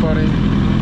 Buddy.